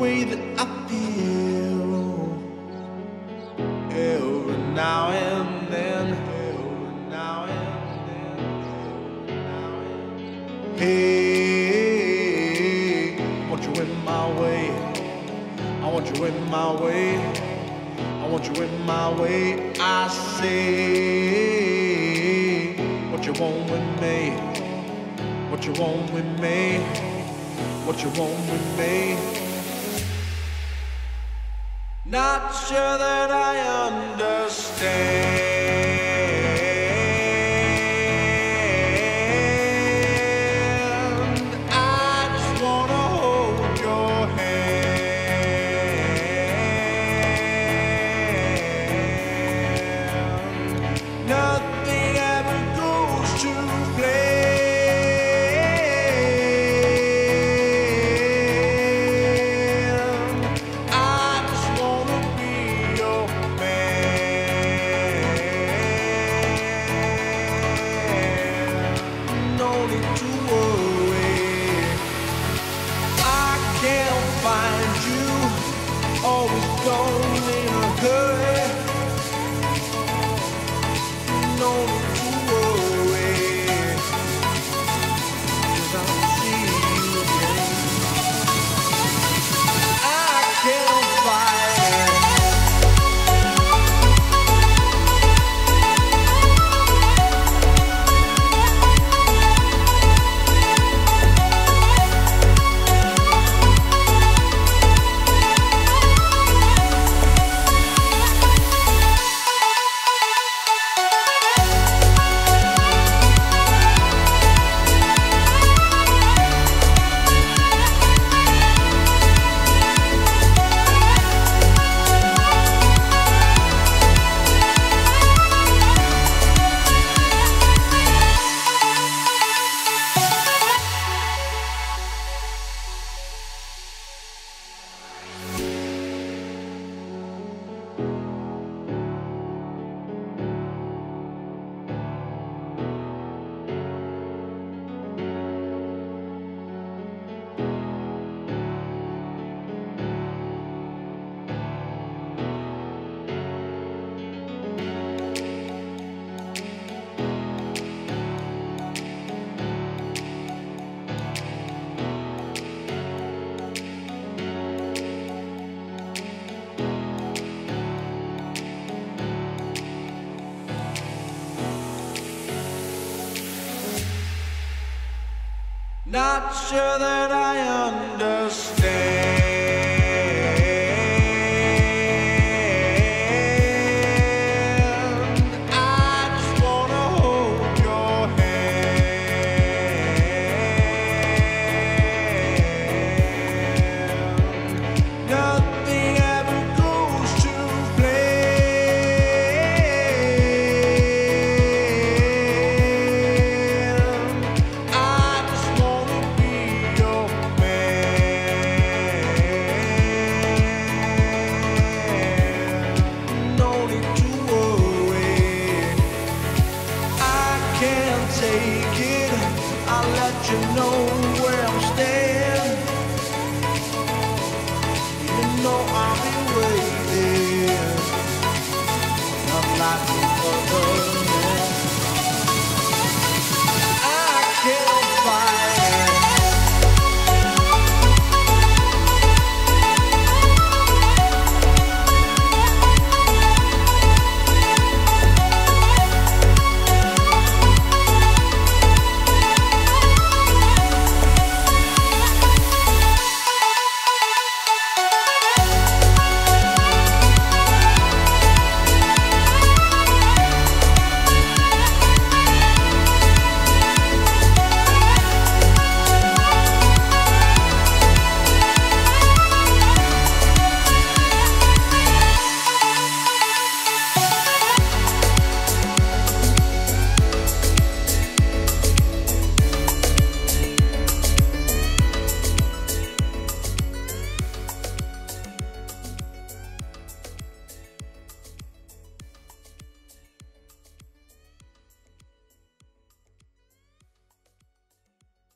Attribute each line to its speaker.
Speaker 1: way that I feel every now and then. Every now and then. Hey, I want you in my way. I want you in my way. I want you in my way. I say, what you want with me? What you want with me? What you want with me? Not sure that I understand. Not sure that I understand. take it, I'll let you know.